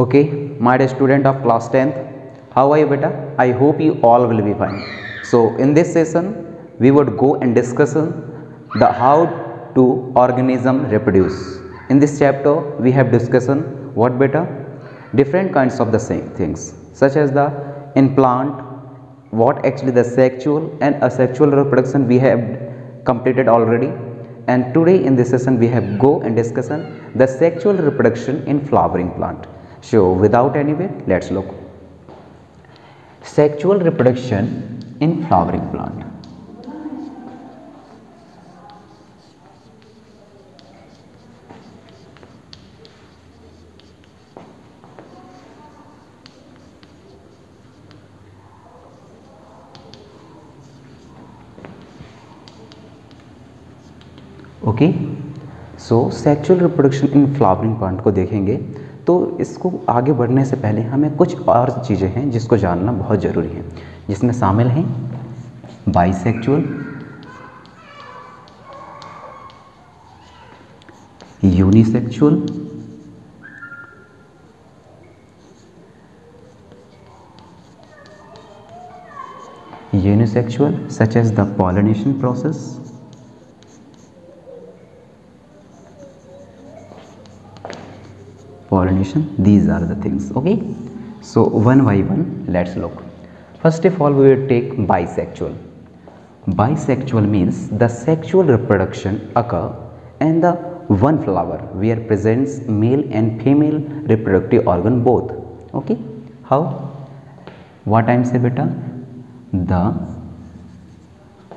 okay my dear student of class 10th how are you beta? I hope you all will be fine. So in this session we would go and discuss the how to organism reproduce. In this chapter we have discussion what beta? Different kinds of the same things such as the in plant what actually the sexual and asexual reproduction we have completed already. And today in this session we have go and discussion the sexual reproduction in flowering plant so without any wait let's look sexual reproduction in flowering plant okay so sexual reproduction in flowering plant को देखेंगे तो इसको आगे बढ़ने से पहले हमें कुछ और चीज़ें हैं जिसको जानना बहुत ज़रूरी है। जिसमें शामिल हैं bisexual unisexual unisexual, such as the pollination process these are the things okay? So one by one let's look. First of all we will take bisexual. Bisexual means the sexual reproduction occur and the one flower where presents male and female reproductive organ both okay? How? What i am say beta? The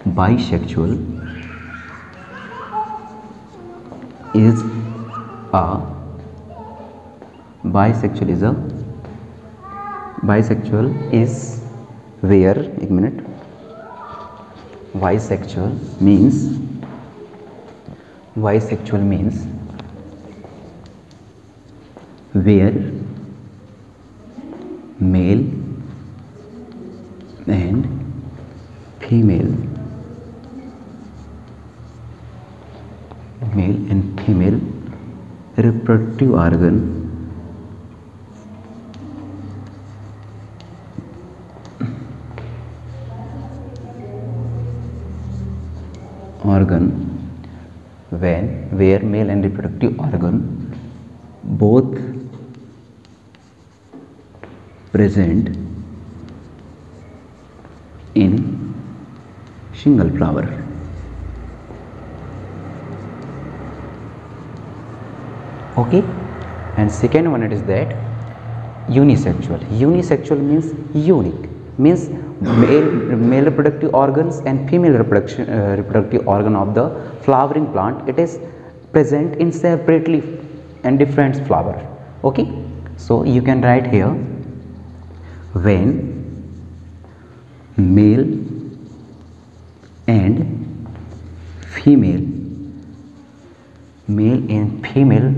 bisexual is a bisexual is a bisexual is where एक minute. Bisexual means bisexual means where male and female male and female reproductive organ organ when where male and reproductive organ both present in single flower. Okay? And second one it is that unisexual. Unisexual means unique means male male reproductive organs and female reproduction uh, reproductive organ of the flowering plant. It is present in separately and different flower. Okay? So you can write here when male and female male and female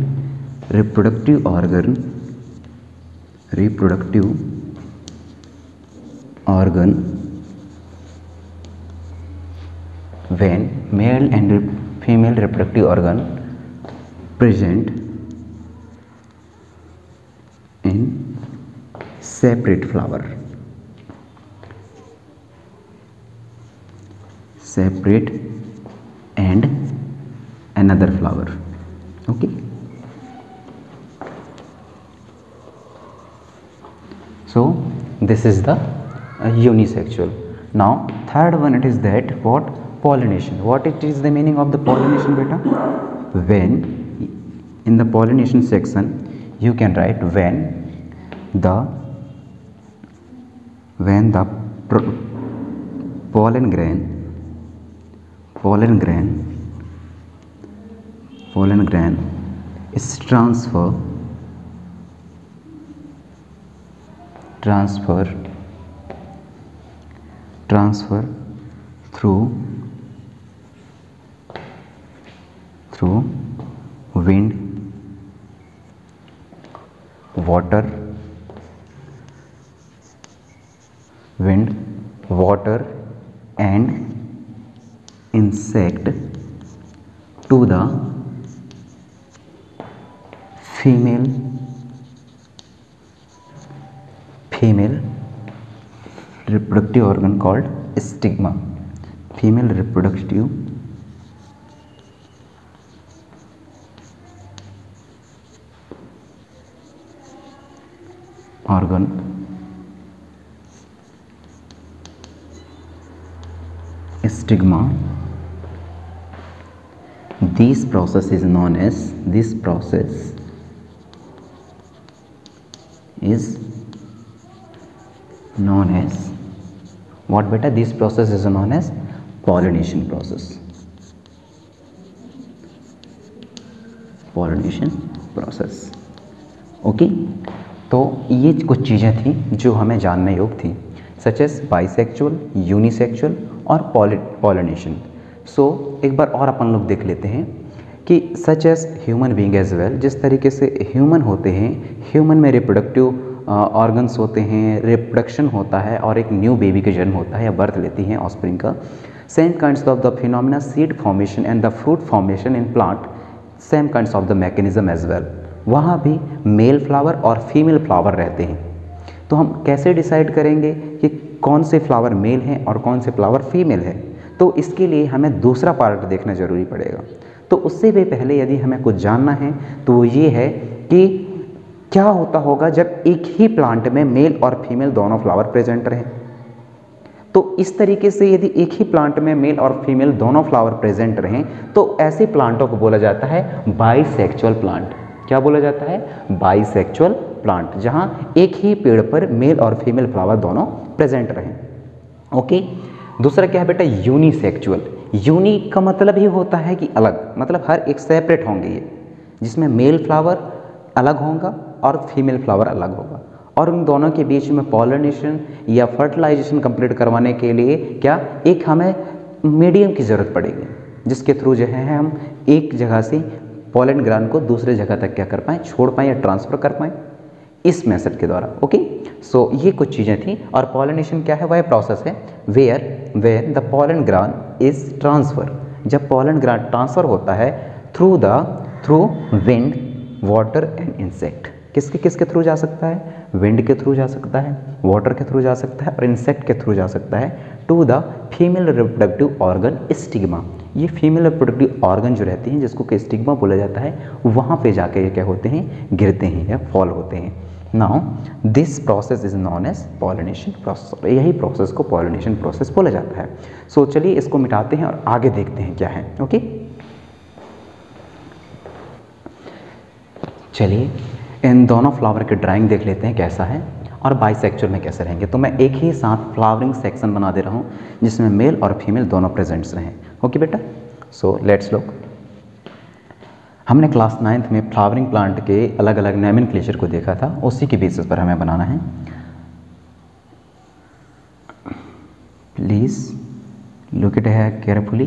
reproductive organ reproductive organ. When male and female reproductive organ present in separate flower. Separate and another flower. Okay? So this is the unisexual. Now third one it is that what? Pollination. What it is the meaning of the pollination beta? When in the pollination section you can write when the when the pollen grain pollen grain pollen grain is transfer transfer transfer through through wind water wind water and insect to the female female reproductive organ called stigma. Female reproductive organ. Stigma. This process is known as this process is known as what beta this process is known as pollination process. Pollination process. Okay तो ये कुछ चीज़ें थी जो हमें जानने योग थी सच एस बाइसेक्चुअल यूनिसेक्चुअल और पॉलिनेशन सो एक बार और अपन लोग देख लेते हैं कि such as human being as well जिस तरीके से ह्यूमन होते हैं ह्यूमन में रिप्रोडक्टिव ऑर्गन्स होते हैं रिप्रोडक्शन होता है और एक न्यू बेबी का जन्म होता है या बर्थ लेती हैं ऑस्प्रिंग का। Same kinds of the phenomena seed formation and the fruit formation in plant same kinds of the mechanism as well वहाँ भी मेल फ्लावर और फीमेल फ्लावर रहते हैं। तो हम कैसे डिसाइड करेंगे कि कौन से फ्लावर मेल हैं और कौन से फ्लावर फीमेल है? तो इसके लिए हमें दूसरा पार्ट देखना ज़रूरी पड़ेगा। तो उससे भी पहले यदि हमें कुछ जानना है तो वो ये है कि क्या होता होगा जब एक ही प्लांट में मेल और फीमेल दोनों फ्लावर प्रेजेंट रहें? तो इस तरीके से यदि एक ही प्लांट में मेल और फीमेल दोनों फ्लावर प्रेजेंट रहें तो ऐसे प्लांटों को बोला जाता है बाइसेक्चुअल प्लांट क्या बोला जाता है? बाइसेक्चुअल प्लांट जहाँ एक ही पेड़ पर मेल और फीमेल फ्लावर दोनों प्रेजेंट रहें. ओके दूसरा क्या है बेटा? यूनिसेक्चुअल यूनिक का मतलब ही होता है कि अलग मतलब हर एक सेपरेट होंगे ये, जिसमें मेल फ्लावर अलग होगा और फीमेल फ्लावर अलग होगा। और उन दोनों के बीच में पॉलिनेशन या फर्टिलाइजेशन कंप्लीट करवाने के लिए क्या एक हमें मीडियम की ज़रूरत पड़ेगी, जिसके थ्रू जो है हम एक जगह से पॉलन ग्रान को दूसरे जगह तक क्या कर पाएँ, छोड़ पाएँ या ट्रांसफ़र कर पाएँ इस मेथड के द्वारा ओके सो ये कुछ चीज़ें थी और पॉलिनेशन क्या है, वह प्रोसेस है where where the pollen grain is transfer जब पॉलन ग्रान ट्रांसफ़र होता है through the through wind water and insect किसके किसके थ्रू जा सकता है? विंड के थ्रू जा सकता है वाटर के थ्रू जा सकता है और इंसेक्ट के थ्रू जा सकता है to the female reproductive organ stigma ये फीमेल रिप्रोडक्टिव ऑर्गन जो रहती हैं जिसको कि स्टिग्मा बोला जाता है वहाँ पे जाके ये क्या होते हैं? गिरते हैं या फॉल होते हैं. Now this process is known as pollination process यही प्रोसेस को पॉलिनेशन प्रोसेस बोला जाता है. सो so, चलिए इसको मिटाते हैं और आगे देखते हैं क्या है ओके okay? चलिए इन दोनों फ्लावर के ड्राइंग देख लेते हैं कैसा है और बाइसेक्चुअल में कैसे रहेंगे। तो मैं एक ही साथ फ्लावरिंग सेक्शन बना दे रहा हूँ, जिसमें मेल और फीमेल दोनों प्रेजेंट्स रहें ओके बेटा? सो लेट्स लुक हमने क्लास नाइन्थ में फ्लावरिंग प्लांट के अलग अलग नेमिन को देखा था, उसी के बेसिस पर हमें बनाना है। प्लीज़ लुक इट है carefully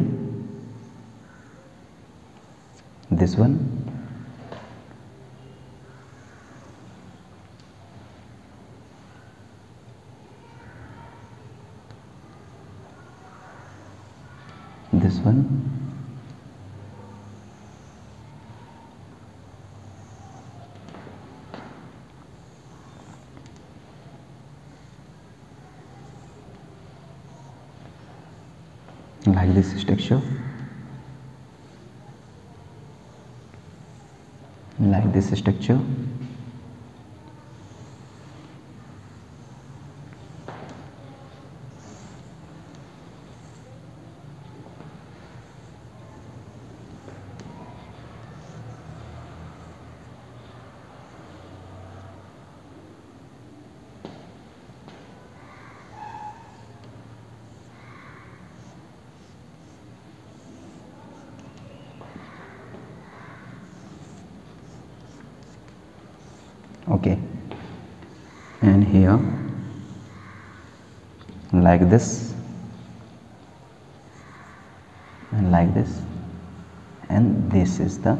this one this one. Like this structure. Like this structure like this. And like this. And this is the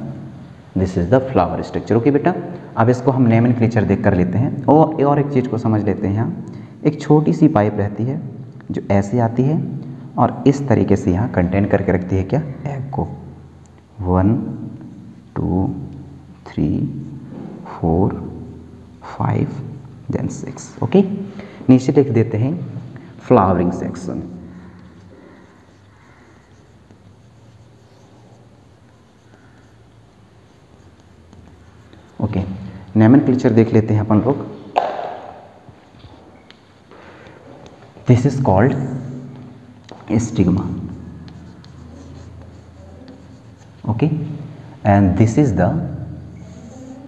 this is the flower structure okay बेटा? अब इसको हम नेमन क्रीचर देख कर लेते हैं। और और एक चीज़ को समझ लेते हैं यहाँ। एक छोटी सी पाइप रहती है, जो ऐसे आती है, और इस तरीके से यहाँ कंटेन करके रखती है क्या? एग को one two three four five then six okay नीचे लिख देते हैं। फ्लावरिंग सेक्शन ओके नेमन क्लिचर देख लेते हैं अपन लोग. This is called stigma okay and this is the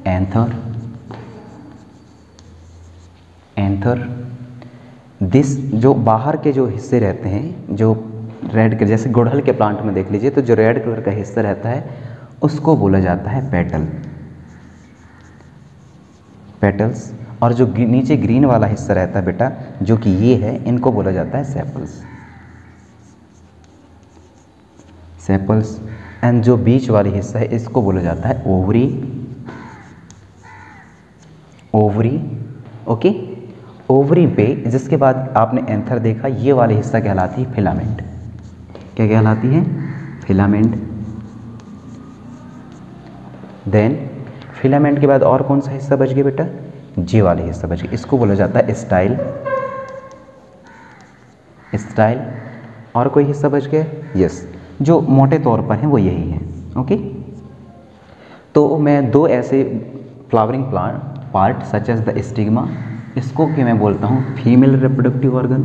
anther anther this जो बाहर के जो हिस्से रहते हैं, जो रेड के जैसे गुड़हल के प्लांट में देख लीजिए तो जो रेड कलर का हिस्सा रहता है, उसको बोला जाता है पेटल पेटल्स और जो नीचे ग्रीन वाला हिस्सा रहता है बेटा, जो कि ये है, इनको बोला जाता है सेपल्स सेपल्स एंड जो बीच वाली हिस्सा है, इसको बोला जाता है ओवरी ओवरी ओके ओवरी पे, जिसके बाद आपने एंथर देखा, ये वाली हिस्सा कहलाती है फिलामेंट। क्या कहलाती है? फिलामेंट। देन फिलामेंट के बाद और कौन सा हिस्सा बच गया बेटा? जे वाले हिस्सा बच गया। इसको बोला जाता है स्टाइल स्टाइल और कोई हिस्सा बच गया? यस जो मोटे तौर पर है, वो यही है। ओके तो मैं दो ऐसे flowering plant part such as the stigma इसको कि मैं बोलता हूँ female reproductive organ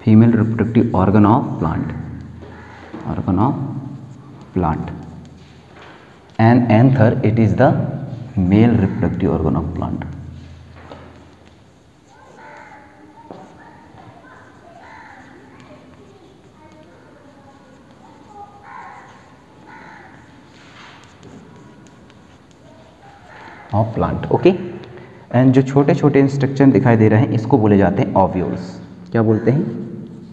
female reproductive organ of plant organ of plant and anther it is the male reproductive organ of plant of plant okay and जो छोटे छोटे instruction दिखाई दे रहे हैं, इसको बोले जाते हैं ऑव्यूल्स क्या बोलते हैं?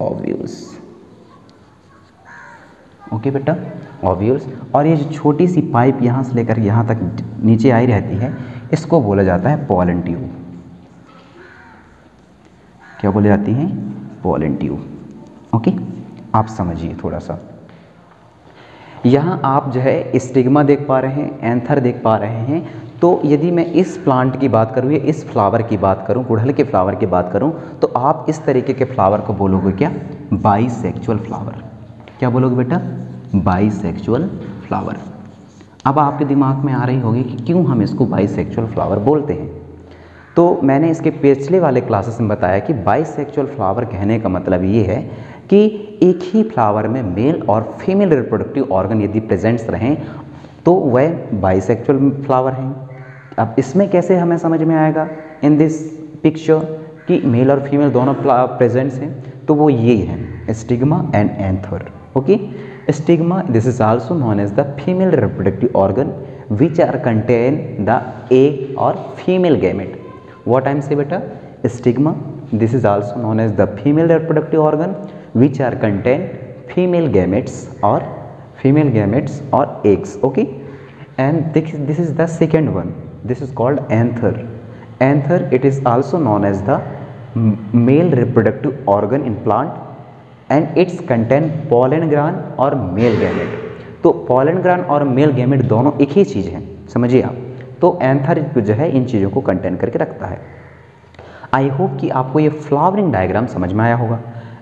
ऑव्यूल्स ओके बेटा? ऑव्यूल्स और ये जो छोटी सी पाइप यहाँ से लेकर यहाँ तक नीचे आई रहती है, इसको बोला जाता है पॉलन ट्यूब क्या बोले जाती हैं? पॉलन ट्यूब ओके आप समझिए थोड़ा सा यहाँ आप जो है स्टिग्मा देख पा रहे हैं एंथर देख पा रहे हैं तो यदि मैं इस प्लांट की बात करूँ या इस फ्लावर की बात करूँ, गुड़हल के फ्लावर की बात करूँ तो आप इस तरीके के फ्लावर को बोलोगे क्या? बाई फ्लावर क्या बोलोगे बेटा? बाई फ्लावर अब आपके दिमाग में आ रही होगी कि क्यों हम इसको बाई फ्लावर बोलते हैं? तो मैंने इसके पिछले वाले क्लासेस में बताया कि बाईसेक्चुअल फ्लावर कहने का मतलब ये है कि एक ही फ्लावर में मेल और फीमेल रिप्रोडक्टिव ऑर्गन यदि प्रेजेंट्स रहें तो वह बाइसेक्चुअल फ्लावर हैं। अब इसमें कैसे हमें समझ में आएगा? इन दिस पिक्चर कि मेल और फीमेल दोनों प्रेजेंट्स हैं तो वो ये हैं stigma and anther okay stigma this is also known as the female reproductive organ which are contain the egg और फीमेल गैमेट वॉट टाइम से बेटा? Stigma this is also known as the female reproductive organ which are contain female gametes और female gametes और eggs okay and this is the second one this is called anther. Anther, it is also known as the male reproductive organ in plant, and its contain pollen gland और male gamete तो pollen gland और male gamete दोनों एक ही चीज़ है, समझिए आप? तो anther जो है, इन चीज़ों को कंटेन करके रखता है। आई होप कि आपको ये फ्लावरिंग डायग्राम समझ में आया होगा।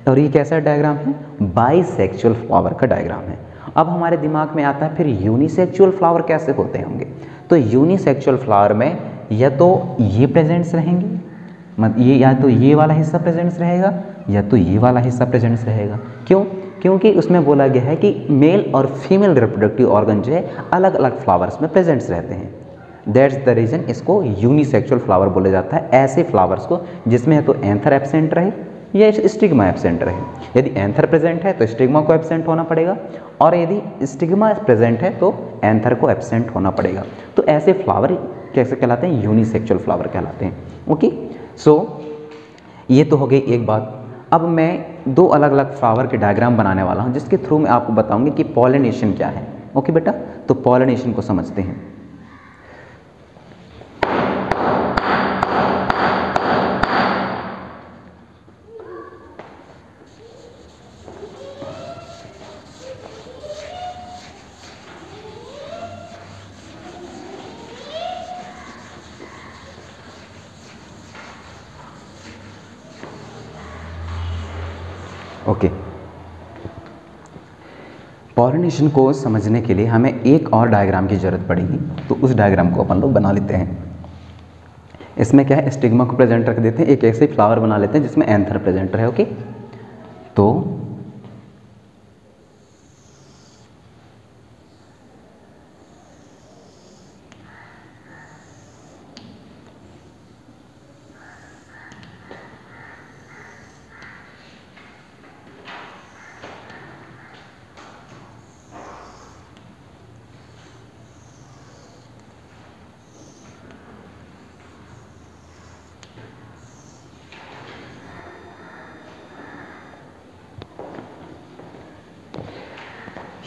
और ये कैसा डायग्राम है? बाई सेक्चुअल फ्लावर का डायग्राम है। अब हमारे दिमाग में आता है, फिर यूनिसेक्चुअल फ्लावर कैसे होते होंगे? तो यूनिसेक्सुअल फ्लावर में या तो ये प्रेजेंट्स रहेंगे, मत, ये या तो ये वाला हिस्सा प्रेजेंट्स रहेगा, या तो ये वाला हिस्सा प्रेजेंट्स रहेगा। क्यों? क्योंकि उसमें बोला गया है कि मेल और फीमेल रिप्रोडक्टिव ऑर्गन जो है अलग अलग फ्लावर्स में प्रेजेंट्स रहते हैं। दैट्स द रीज़न इसको यूनिसेक्सुअल फ्लावर बोला जाता है, ऐसे फ्लावर्स को जिसमें तो एंथर एबसेंट रहे या स्टिग्मा एबसेंट रहे। यदि एंथर प्रेजेंट है तो स्टिग्मा को एबसेंट होना पड़ेगा, और यदि स्टिग्मा प्रेजेंट है तो एंथर को एबसेंट होना पड़ेगा। तो ऐसे फ्लावर कैसे कहलाते हैं? यूनिसेक्चुअल फ्लावर कहलाते हैं। ओके सो ये तो हो गई एक बात। अब मैं दो अलग अलग फ्लावर के डायग्राम बनाने वाला हूँ, जिसके थ्रू मैं आपको बताऊँगी कि पॉलिनेशन क्या है। ओके बेटा? तो पॉलिनेशन को समझते हैं ओके पॉलिनेशन को समझने के लिए हमें एक और डायग्राम की ज़रूरत पड़ेगी तो उस डायग्राम को अपन लोग बना लेते हैं। इसमें क्या है? स्टिग्मा को प्रेजेंट रख देते हैं, एक ऐसे फ्लावर बना लेते हैं, जिसमें एंथर प्रेजेंट रहे ओके तो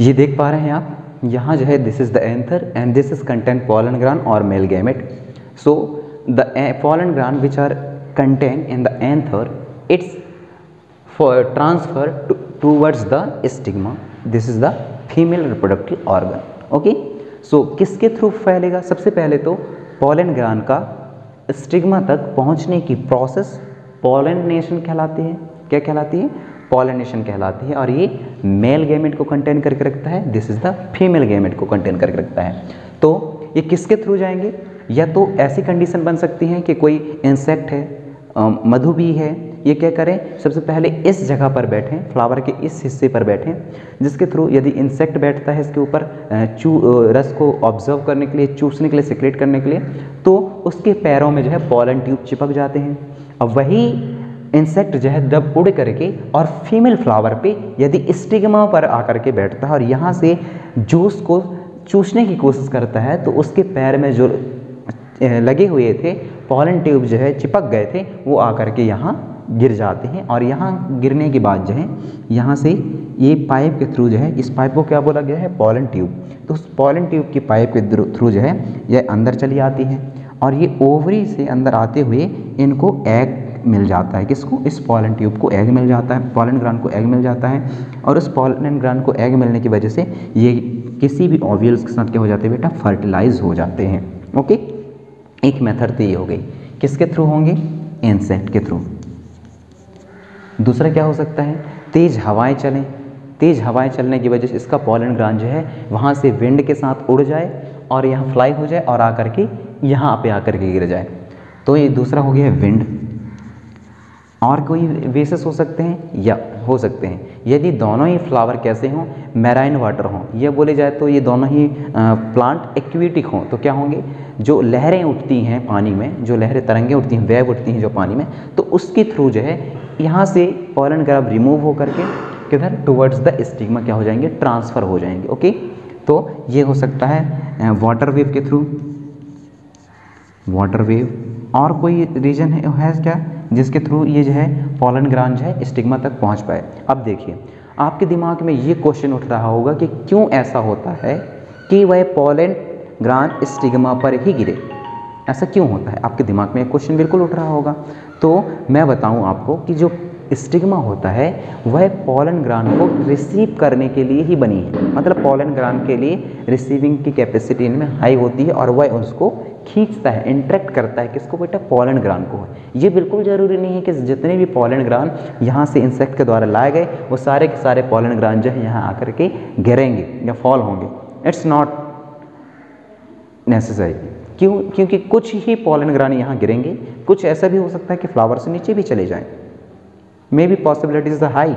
ये देख पा रहे हैं आप, यहाँ जो है this is the anther and this is content pollen grain और male gamete so the pollen grain which are contain in the anther it's for transfer towards the stigma this is the female reproductive organ okay so किसके through फैलेगा? सबसे पहले तो pollen grain का stigma तक पहुँचने की प्रोसेस पॉलिनेशन कहलाती है। क्या कहलाती है? पॉलिनेशन कहलाती है और ये मेल गैमेट को कंटेन करके रखता है। This is the female gamete को कंटेन करके रखता है। तो ये किसके थ्रू जाएँगे? या तो ऐसी कंडीशन बन सकती है कि कोई इंसेक्ट है मधु भी है, ये क्या करें? सबसे पहले इस जगह पर बैठें फ्लावर के इस हिस्से पर बैठें, जिसके थ्रू यदि इंसेक्ट बैठता है इसके ऊपर चू रस को ऑब्ज़र्व करने के लिए, चूसने के लिए सिक्रेट करने के लिए तो उसके पैरों में जो है पॉलन ट्यूब चिपक जाते हैं। अब वही इंसेक्ट जो है जब उड़ करके और फीमेल फ्लावर पे यदि स्टिग्मा पर आकर के बैठता है और यहाँ से जूस को चूसने की कोशिश करता है तो उसके पैर में जो लगे हुए थे, पॉलन ट्यूब जो है चिपक गए थे, वो आकर के यहाँ गिर जाते हैं। और यहाँ गिरने के बाद जो है, यहाँ से ये पाइप के थ्रू जो है, इस पाइप को क्या बोला गया है? Pollen tube. तो उस पॉलन ट्यूब की पाइप के थ्रू जो है यह अंदर चली आती है। और ये ओवरी से अंदर आते हुए इनको एग मिल जाता है, किसको? इस पॉलन ट्यूब को एग मिल जाता है पॉलन ग्रान को एग मिल जाता है और उस पॉलन ग्रान को एग मिलने की वजह से ये किसी भी ओव्यूल्स के साथ क्या हो जाते हैं बेटा? फर्टिलाइज हो जाते हैं। ओके एक मेथड तो ये हो गई। किसके थ्रू होंगे? इंसेक्ट के थ्रू दूसरा क्या हो सकता है? तेज़ हवाएँ चलें। तेज़ हवाएँ चलने की वजह से इसका पॉलन ग्रान जो है, वहाँ से विंड के साथ उड़ जाए और यहाँ फ्लाई हो जाए और आकर के यहाँ पे आकर के गिर जाए। तो ये दूसरा हो गया विंड और कोई बेसिस हो सकते हैं? या, हो सकते हैं। यदि दोनों ही फ्लावर कैसे हों? मैराइन वाटर हों। यह बोले जाए तो ये दोनों ही प्लांट एक्विटिक हों। तो क्या होंगे? जो लहरें उठती हैं पानी में, जो लहरें तरंगें उठती हैं वेब उठती हैं जो पानी में तो उसके थ्रू जो है, यहाँ से पॉलन ग्राफ रिमूव हो करके किधर? टुवर्ड्स द स्टिग्मा क्या हो जाएँगे? ट्रांसफ़र हो जाएँगे। ओके तो ये हो सकता है वाटर वेव के थ्रू वाटर वेव और कोई रीजन है, है क्या? जिसके थ्रू ये जो है पॉलन ग्रान जो है स्टिग्मा तक पहुँच पाए। अब देखिए आपके दिमाग में ये क्वेश्चन उठ रहा होगा कि क्यों ऐसा होता है कि वह पॉलन ग्रान स्टिग्मा पर ही गिरे? ऐसा क्यों होता है? आपके दिमाग में क्वेश्चन बिल्कुल उठ रहा होगा। तो मैं बताऊँ आपको कि जो स्टिग्मा होता है वह पॉलन ग्रान को रिसीव करने के लिए ही बनी है। मतलब पॉलन ग्रान के लिए रिसीविंग की कैपेसिटी इनमें हाई होती है और वह उसको खींचता है इंट्रैक्ट करता है किसको बेटा पॉलन ग्रान को ये बिल्कुल ज़रूरी नहीं है कि जितने भी पॉलन ग्रान यहाँ से इंसेक्ट के द्वारा लाए गए, वो सारे के सारे पॉलन ग्रान जो है यहाँ आकर के गिरेंगे या फॉल होंगे। इट्स नॉट नेसेसरी क्यों? क्योंकि कुछ ही पॉलन ग्रान यहाँ गिरेंगे। कुछ ऐसा भी हो सकता है कि फ्लावर से नीचे भी चले जाएँ। May be possibilities the high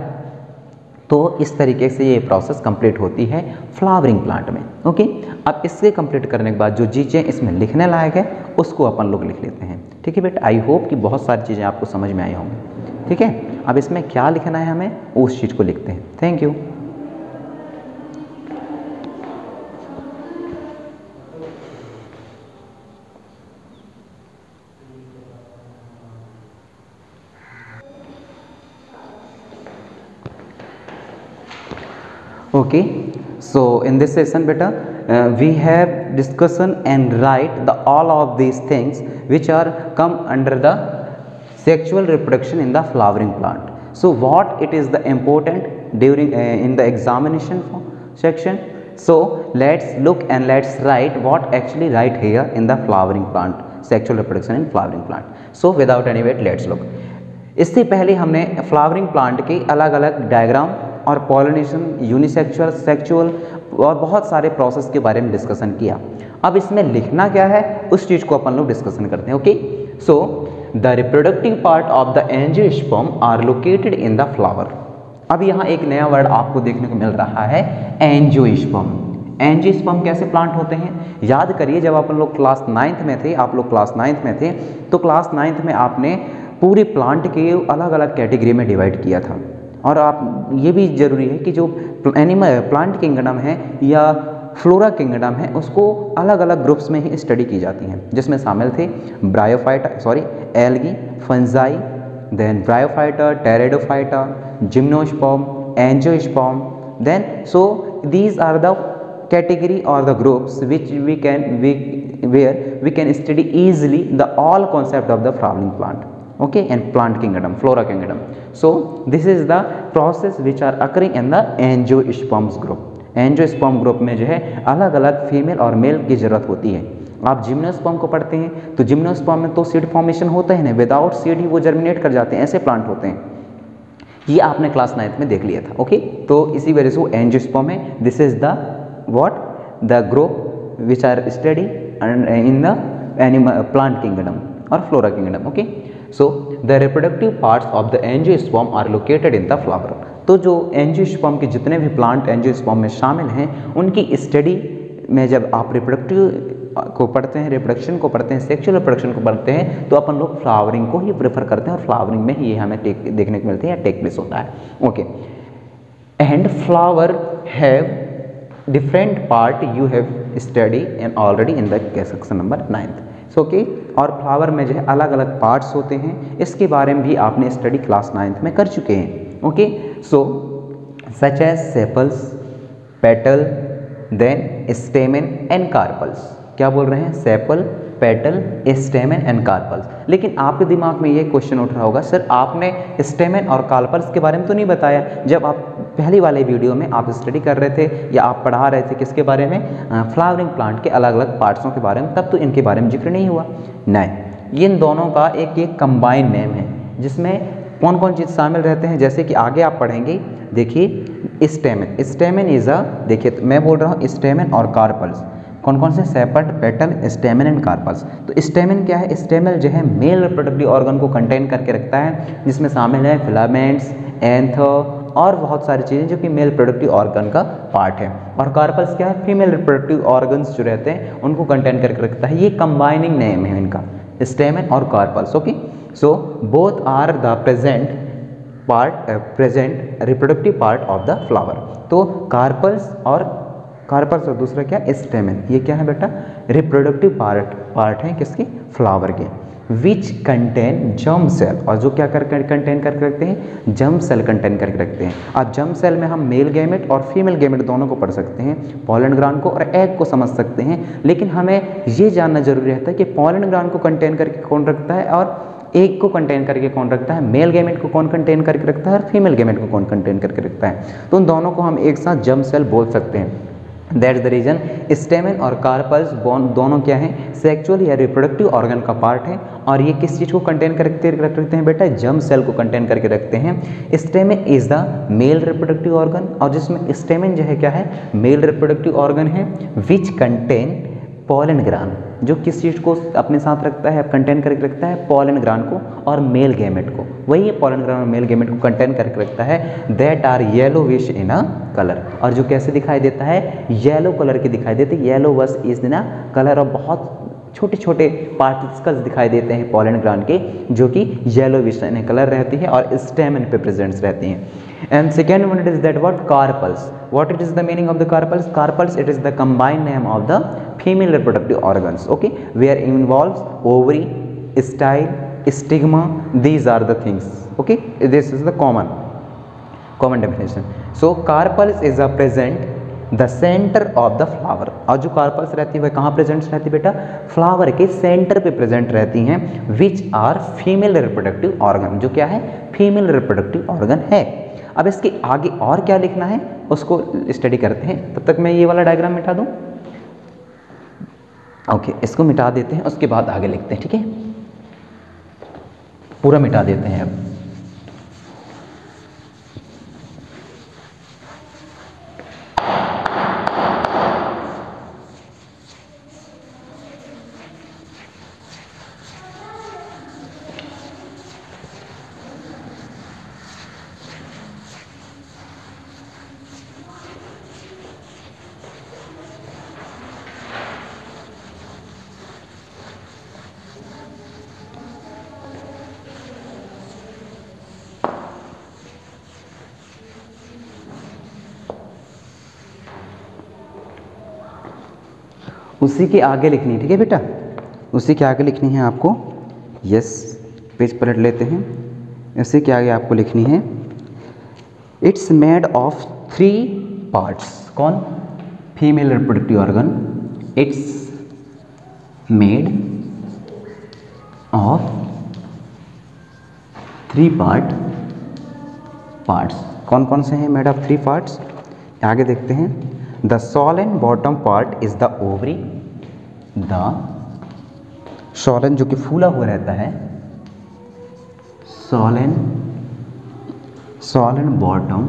तो इस तरीके से ये प्रोसेस कंप्लीट होती है फ्लावरिंग प्लांट में ओके अब इसके कंप्लीट करने के बाद जो चीज़ें इसमें लिखने लायक है, उसको अपन लोग लिख लेते हैं। ठीक है बेट? आई होप कि बहुत सारी चीज़ें आपको समझ में आई होंगी। ठीक है? अब इसमें क्या लिखना है हमें? उस चीज़ को लिखते हैं। Thank you okay so in this session beta uh, we have discussion and write the all of these things which are come under the sexual reproduction in the flowering plant so what it is the important during uh, in the examination section so let's look and let's write what actually write here in the flowering plant sexual reproduction in flowering plant so without any wait let's look इससे पहले हमने flowering plant के अलग अलग diagram और pollination unisexual sexual और बहुत सारे प्रोसेस के बारे में डिस्कशन किया। अब इसमें लिखना क्या है, उस चीज़ को अपन लोग डिस्कशन करते हैं okay so the reproductive part of the angiosperm are located in the flower अब यहाँ एक नया वर्ड आपको देखने को मिल रहा है एंजियोस्पर्म एंजियोस्पर्म कैसे प्लांट होते हैं? याद करिए, जब आप लोग क्लास नाइन्थ में थे, आप लोग क्लास नाइन्थ में थे तो क्लास नाइन्थ में आपने पूरे प्लांट के अलग अलग कैटेगरी में डिवाइड किया था। और आप, ये भी ज़रूरी है कि जो एनिमल प्लांट किंगडम है या फ्लोरा किंगडम है, उसको अलग अलग ग्रुप्स में ही स्टडी की जाती हैं, जिसमें शामिल थे bryophyta sorry algae fungi then bryophyta pteridophyta gymnosperm angiosperm then so these are the category or the groups which we can, we, where we can study easily the all concept of the flowering plant. Okay and plant kingdom flora kingdom so this is the process which are occurring in the angiosperms group angiosperm group में जो है अलग अलग female और mail की ज़रूरत होती है आप जिम्नोस्पर्म को पढ़ते हैं तो जिम्नोस्पर्म में तो सीड फॉर्मेशन होता है ना विदाउट सीड ही वो जर्मिनेट कर जाते हैं ऐसे प्लांट होते हैं ये आपने क्लास नाइन्थ में देख लिया था ओके तो इसी वजह से वो एंजियोस्पर्म है this is the the group which are study and in the animal plant kingdom or flora kingdom okay so, the reproductive parts of the angiosperm are located in the flower. तो जो angiosperm के जितने भी plant angiosperm में शामिल हैं, उनकी study में जब आप रिप्रोडक्टिव को पढ़ते हैं रिप्रोडक्शन को पढ़ते हैं सेक्सुअल रिप्रोडक्शन को पढ़ते हैं तो अपन लोग फ्लावरिंग को ही प्रेफर करते हैं और फ्लावरिंग में ही ये हमें टेक, देखने को मिलते हैं या टेक प्लेस होता है। Okay and flower have different part you have studied and already in the section number ninth. So कि, और फ्लावर में जो है अलग अलग पार्ट्स होते हैं, इसके बारे में भी आपने स्टडी क्लास नाइन्थ में कर चुके हैं। Okay so such as sepals petal then stamen and carpels क्या बोल रहे हैं? Sepal petal, stamen and carpels. लेकिन आपके दिमाग में ये क्वेश्चन उठ रहा होगा, सर, आपने स्टेमेन और कार्पल्स के बारे में तो नहीं बताया? जब आप पहली वाले वीडियो में आप स्टडी कर रहे थे या आप पढ़ा रहे थे किसके बारे में फ्लावरिंग प्लांट के अलग अलग पार्ट्सों के बारे में, तब तो इनके बारे में ज़िक्र नहीं हुआ। नहीं इन दोनों का एक एक कंबाइंड नेम है, जिसमें कौन कौन चीज़ शामिल रहते हैं, जैसे कि आगे आप पढ़ेंगे, देखिए, स्टेमिन। स्टेमिन इज़ अ देखिए, मैं बोल रहा हूँ स्टेमिन और कार्पल्स। कौन कौन से sepal, petal, stamen and carpels. तो स्टेमिन क्या है? स्टेमिन जो है मेल रिप्रोडक्टिव ऑर्गन को कंटेन करके रखता है, जिसमें शामिल है फिलामेंट्स, एंथो और बहुत सारी चीज़ें जो कि मेल प्रोडक्टिव ऑर्गन का पार्ट है। और कार्पल्स क्या है? फीमेल रिप्रोडक्टिव ऑर्गन्स जो रहते हैं, उनको कंटेन करके रखता है। ये कंबाइनिंग नेम है इनका, स्टेमन और carpels, okay? So both are the present part present reproductive part of the flower तो कार्पल्स और कार्पल्स और दूसरा क्या स्टेमन। ये क्या है बेटा? रिप्रोडक्टिव पार्ट पार्ट है किसके? फ्लावर के। विच कंटेन जम सेल और जो क्या कर कंटेन करके रखते हैं? जम सेल कंटेन करके रखते हैं। अब जम सेल में हम मेल गैमेट और फीमेल गैमेट दोनों को पढ़ सकते हैं पॉलन ग्राउंड को और एग को समझ सकते हैं। लेकिन हमें ये जानना ज़रूरी रहता है कि पॉलन ग्राउंड को कंटेन करके कौन रखता है और एक को कंटेन करके कौन रखता है? मेल गैमेट को कौन कंटेन करके रखता है और फीमेल गैमेट को कौन कंटेन करके रखता है? तो उन दोनों को हम एक साथ जम सेल बोल सकते हैं। दैट द रीजन स्टेमिन और कार्पल्स दोनों क्या हैं? सेक्चुअल या रिप्रोडक्टिव ऑर्गन का पार्ट है। और ये किस चीज़ को कंटेन करके रखते हैं बेटा? जम सेल को कंटेन करके रखते हैं। Stamen is the male reproductive organ और जिसमें स्टेमिन जो है, क्या है? मेल रिप्रोडक्टिव ऑर्गन है विच कंटेन पॉलन ग्रान जो किस चीज़ को अपने साथ रखता है कंटेन करके रखता है पॉलन ग्रान को और मेल गेमेट को। वही पॉलन ग्रान और मेल गेमेट को कंटेन करके रखता है। That are yellowish in a colour और जो कैसे दिखाई देता है? येलो कलर के दिखाई देते येलो वस इज़ इन अ कलर और बहुत छोटे छोटे पार्टिकल्स दिखाई देते हैं पॉलेंट ग्रांड के, जो कि येलो विशन कलर रहती है और स्टेमन पर प्रेजेंट्स रहती हैं। And second it is that what carpels what it is the meaning of the carpels carpels it is the combined name of the female reproductive organs okay way are involve ovary style stigma these are the things okay this is the common common definition so carpels is a present the center of the flower और जो carpals रहती है, वह कहाँ present रहती है बेटा? Flower के सेंटर पे प्रेजेंट रहती हैं which are female reproductive organ जो क्या है? फीमेल रिप्रोडक्टिव ऑर्गन है। अब इसके आगे और क्या लिखना है? उसको स्टडी करते हैं। तब तक मैं ये वाला डायग्राम मिटा दूँ। ओके इसको मिटा देते हैं, उसके बाद आगे लिखते हैं, ठीक है? पूरा मिटा देते हैं अब। उसी के आगे लिखनी है, ठीक है बेटा? उसी के आगे लिखनी है आपको यस पेज पलट लेते हैं। उसी के आगे आपको लिखनी है it's made of three parts कौन? Female reproductive organ it's made of three part parts कौन कौन से हैं मेड ऑफ़ थ्री पार्ट्स आगे देखते हैं। The swollen and bottom part is the ovary the, swollen जो कि फूला हुआ रहता है, swollen swollen bottom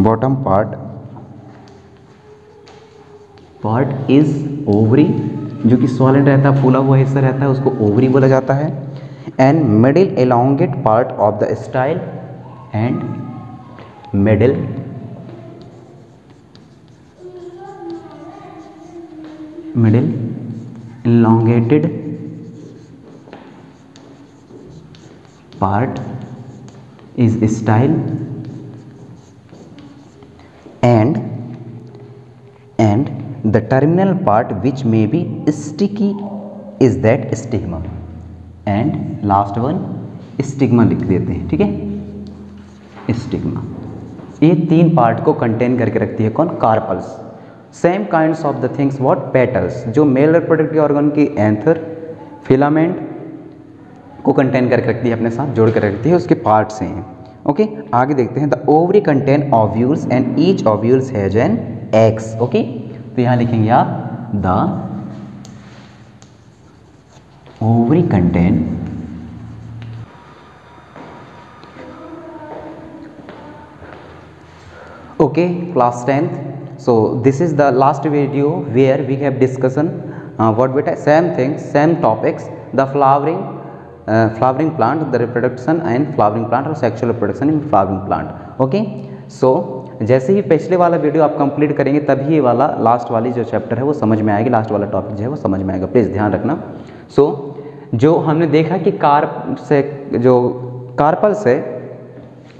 bottom part part is ovary, जो कि सॉलिड रहता है, फूला हुआ हिस्सा रहता है, उसको ओवरी बोला जाता है and middle elongate part of the style and middle middle elongated part is style and and the terminal part which may be sticky is that stigma and last one stigma लिख देते हैं, ठीक है? Stigma ये तीन part को contain करके रखती है कौन? Carpels same kinds of the things what petals जो मेल रिप्रोडक्टिव ऑर्गन की एंथर फिलामेंट को कंटेन करके रखती है अपने साथ, जोड़ कर रखती है, उसके पार्ट से हैं। ओके आगे देखते हैं the ovary contain ovules and each ovules has an egg okay तो यहाँ लिखेंगे आप the ovary contain okay? Class 10th so this is the last video where we have discussion uh, what beta same things same topics the flowering uh, flowering plant the reproduction and flowering plant or sexual reproduction in flowering plant okay so जैसे ही पिछले वाला video आप complete करेंगे तभी ये वाला last वाली जो चैप्टर है वो समझ में आएगी लास्ट वाला टॉपिक जो है वो समझ में आएगा प्लीज़ ध्यान रखना सो so, जो हमने देखा कि कार से जो कार्पल से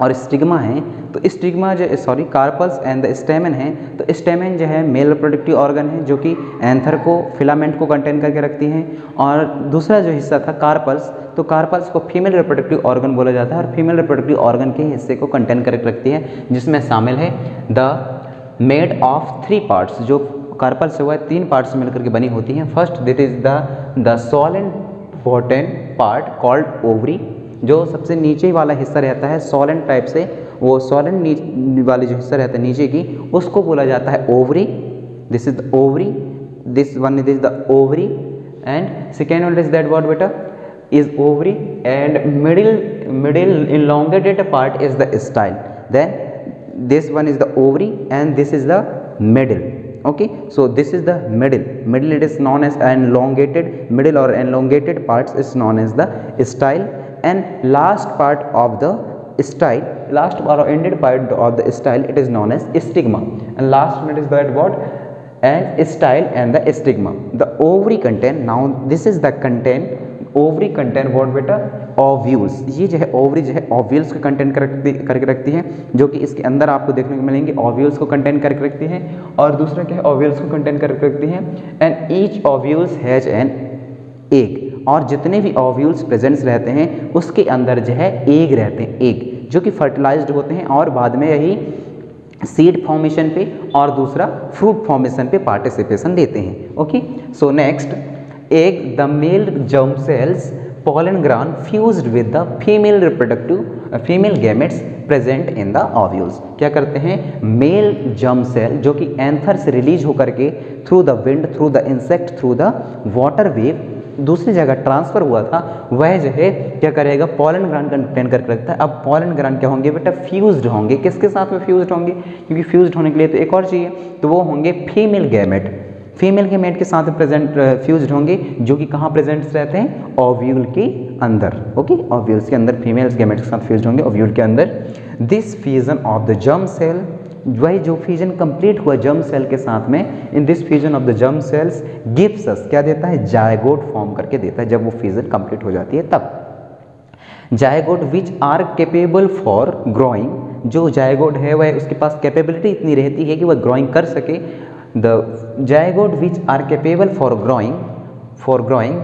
और स्टिग्मा है तो स्टिग्मा जो sorry carpels and the stamen है तो स्टेमन जो है मेल रिप्रोडक्टिव ऑर्गन है, जो कि एंथर को फिलामेंट को कंटेन करके रखती हैं। और दूसरा जो हिस्सा था कार्पल्स तो कार्पल्स को फीमेल रिप्रोडक्टिव ऑर्गन बोला जाता है और फीमेल रिप्रोडक्टिव ऑर्गन के हिस्से को कंटेन करके रखती है, जिसमें शामिल है the made of three parts जो कार्पल से हुआ है, तीन पार्ट्स मिलकर के बनी होती हैं। First that is the the swollen end part called ovary जो सबसे नीचे वाला हिस्सा रहता है सॉलेंट टाइप से वो सॉलन वाले जो हिस्सा रहता है नीचे की, उसको बोला जाता है ovary this is the ovary this one is the ovary and second one is that what बेटा? Is ovary and middle middle elongated part is the style then this one is the ovary and this is the middle okay so this is the middle middle it is known as elongated middle और elongated part is known as the style and last part of the style, last or ended part of the style, it is known as stigma. And last one is that what and style and the stigma. The ovary contain, now this is the content ovary contain what बेटा ovules ये जो है ovary जो है ovules को contain कर करके रखती है, जो कि इसके अंदर आपको देखने को मिलेंगे ओव्यूल्स को कंटेन करके रखती है, और दूसरा क्या है ओव्यूल्स को कंटेन करके रखती है and each ovules has an egg और जितने भी ओव्यूल्स प्रेजेंट्स रहते हैं, उसके अंदर जो है एग रहते हैं एग जो कि फर्टिलाइज्ड होते हैं और बाद में यही सीड फॉर्मेशन पे और दूसरा फ्रूट फॉर्मेशन पे पार्टिसिपेशन देते हैं। Okay so next egg the male germ cells pollen gland fused with the female reproductive uh, female gametes present in the क्या करते हैं? मेल जर्म सेल जो कि एंथर से रिलीज़ होकर के through the wind through the insect through the water wave दूसरी जगह ट्रांसफ़र हुआ था, वह जो है, क्या करेगा पॉलन ग्रांड कंटेन करके रखता है। अब पॉलन ग्रांड क्या होंगे बेटा? फ्यूज्ड होंगे। किसके साथ में फ्यूज्ड होंगे? क्योंकि फ्यूज्ड होने के लिए तो एक और चाहिए तो वो होंगे फीमेल गैमेट फीमेल गैमेट के साथ प्रेजेंट फ्यूज्ड होंगे, जो कि कहाँ प्रेजेंट रहते हैं? ओव्यूल के अंदर। ओके ओव्यूल्स के अंदर फीमेल्स गैमेट के साथ फ्यूज्ड होंगे ओव्यूल के अंदर। This fusion of the germ cell वही जो फ्यूजन कंप्लीट हुआ जर्म सेल के साथ में in this fusion of the germ cells gives us क्या देता है? जायगोट फॉर्म करके देता है, जब वो फ्यूजन कंप्लीट हो जाती है तब। Zygote which are capable for growing जो जायगोट है वह उसके पास कैपेबिलिटी इतनी रहती है कि वह ग्रोइंग कर सके। The zygote which are capable for growing for growing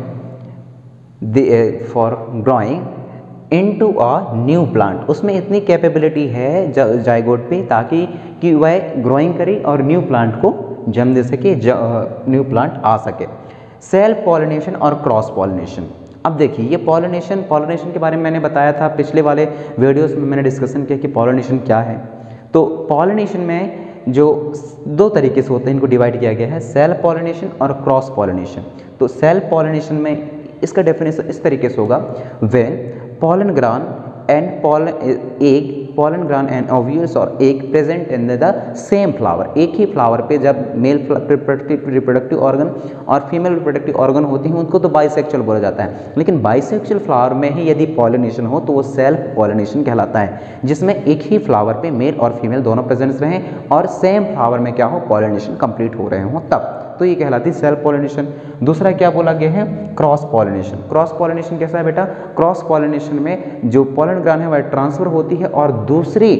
for growing into a new plant उसमें इतनी कैपेबिलिटी है जायगोड पे ताकि कि वह ग्रोइंग करे और न्यू प्लांट को जन्म दे सके न्यू प्लांट आ सके। सेल्फ पॉलिनेशन और क्रॉस पॉलिनेशन अब देखिए, ये पॉलिनेशन पॉलिनेशन के बारे में मैंने बताया था। पिछले वाले वीडियोस में मैंने डिस्कशन किया कि पॉलिनेशन क्या है। तो पॉलिनेशन में जो दो तरीके से होते हैं, इनको डिवाइड किया गया है। सेल्फ पॉलिनेशन और क्रॉस पॉलिनेशन तो सेल्फ पॉलिनेशन में इसका डेफिनेशन इस तरीके से होगा। When pollen grain and pollen egg pollen grain and ovules और egg present in the same flower एक ही फ्लावर पे जब मेल रिप्रोडक्टिव ऑर्गन और फीमेल रिप्रोडक्टिव ऑर्गन होती हैं, उनको तो बाइसेक्चुअल बोला जाता है। लेकिन बाइसेक्चुअल फ्लावर में ही यदि पॉलिनेशन हो तो वो सेल्फ पॉलिनेशन कहलाता है, जिसमें एक ही फ्लावर पे मेल और फीमेल दोनों प्रेजेंट्स रहें और सेम फ्लावर में क्या हो पॉलिनेशन कंप्लीट हो रहे हों तब। तो ये कहलाती है सेल्फ पॉलिनेशन। दूसरा क्या बोला गया है? Cross pollination. क्रॉस पॉलिनेशन कैसा है बेटा? क्रॉस पॉलिनेशन में जो पॉलन ग्रान है, वह ट्रांसफ़र होती है और दूसरी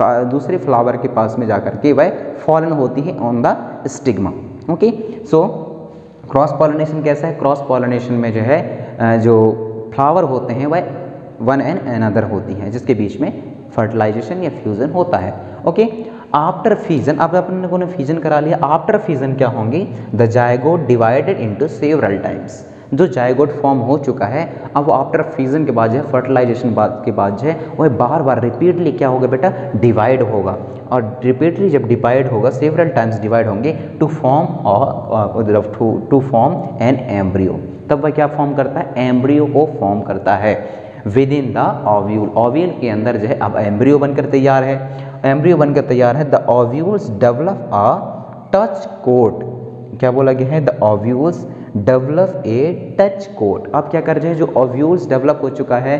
दूसरे फ्लावर के पास में जाकर के वह फॉलन होती है on the stigma. Okay? So, cross pollination कैसा है? क्रॉस पॉलिनेशन में जो है जो फ्लावर होते हैं, वह वन एंड अनदर होती हैं, जिसके बीच में फर्टिलाइजेशन या फ्यूज़न होता है। ओके? आफ्टर फीजन अब अपने लोगों ने फीजन करा लिया। आफ्टर फीजन क्या होंगे? The zygote divided into several times जो जायगोड फॉर्म हो चुका है, अब वो आफ्टर फीजन के बाद जो है फर्टिलाइजेशन बाद के बाद जो है वह बार बार रिपीटली क्या होगा बेटा? डिवाइड होगा। और रिपीटली जब डिवाइड होगा सेवरल टाइम्स डिवाइड होंगे टू फॉर्म और टू फॉर्म एन एम्ब्रियो तब वह क्या फॉर्म करता है? एम्ब्रियो को फॉर्म करता है। Within the ovule ovule के अंदर जो है, अब एम्ब्रियो बनकर तैयार है। एम्ब्रियो बनकर तैयार है the ovules develop a tough coat क्या बोला गया है? The ovules develop a tough coat अब क्या कर रहे हैं? जो ओव्यूल्स डेवलप हो चुका है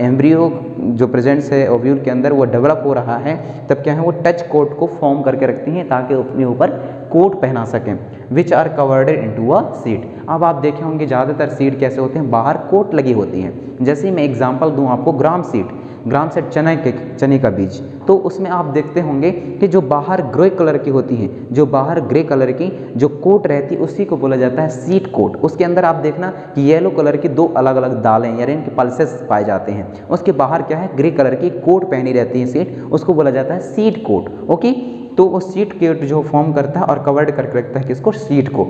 एम्ब्रियो जो प्रेजेंट्स है ओव्यूल के अंदर, वो डेवलप हो रहा है। तब क्या है? वो टच कोट को फॉर्म करके रखती हैं ताकि अपने ऊपर कोट पहना सकें। Which are covered into a seed अब आप देखे होंगे ज़्यादातर सीट कैसे होते हैं? बाहर कोट लगी होती हैं। जैसे मैं एग्ज़ाम्पल दूँ आपको ग्राम सीट ग्राम सेट चने के, चने का बीज। तो उसमें आप देखते होंगे कि जो बाहर ग्रे कलर की होती हैं, जो बाहर ग्रे कलर की, जो कोट रहती है उसी को बोला जाता है सीट कोट। उसके अंदर आप देखना कि येलो कलर की दो अलग अलग दालें यानी इनके पल्सेस पाए जाते हैं। उसके बाहर क्या है? ग्रे कलर की कोट पहनी रहती है सीट उसको बोला जाता है सीट कोट। ओके? तो वो सीट के जो फॉर्म करता है और कवर्ड करके रखता है किसको? सीट को.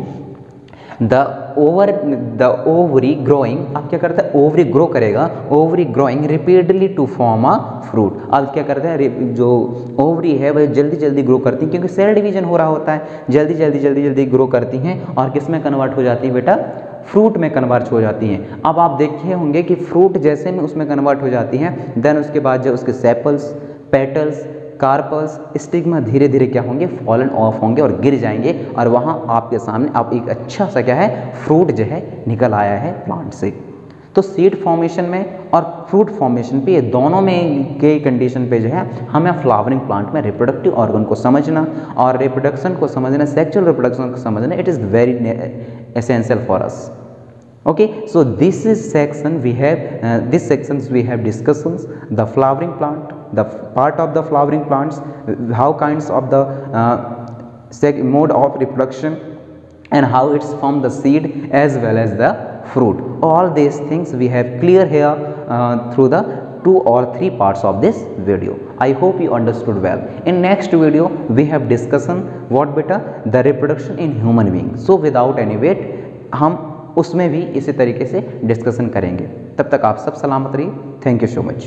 The over the ovary growing अब क्या करता है? ओवरी ग्रो करेगा. Ovary growing repeatedly to form a fruit अब क्या करता है? जो ओवरी है वह जल्दी जल्दी ग्रो करती है क्योंकि सेल डिवीज़न हो रहा होता है. जल्दी जल्दी जल्दी जल्दी ग्रो करती हैं और किसमें कन्वर्ट हो जाती है बेटा? फ्रूट में कन्वर्ट हो जाती हैं. अब आप देखे होंगे कि फ्रूट जैसे में उसमें कन्वर्ट हो जाती हैं. देन उसके बाद जो उसके सेपल्स पेटल्स कार्पल्स स्टिग्मा धीरे धीरे क्या होंगे? फॉलन ऑफ़ होंगे और गिर जाएँगे। और वहाँ आपके सामने आप एक अच्छा सा क्या है? फ्रूट जो है निकल आया है प्लांट से। तो सीड फॉर्मेशन में और फ्रूट फॉर्मेशन पे ये दोनों में के कंडीशन पे जो है हमें फ्लावरिंग प्लांट में रिप्रोडक्टिव ऑर्गन को समझना और रिप्रोडक्शन को समझना सेक्चुअल रिप्रोडक्शन को समझना it is very essential for us okay? So this is section we have uh, this we have discussions the flowering plant the part of the flowering plants how kinds of the uh, mode of reproduction and how it's from the seed as well as the fruit all these things we have clear here uh, through the two or three parts of this video i hope you understood well in next video we have discussion what better the reproduction in human being so without any wait हम उसमें भी इसी तरीके से discussion करेंगे तब तक आप सब सलामत रहिए thank you so much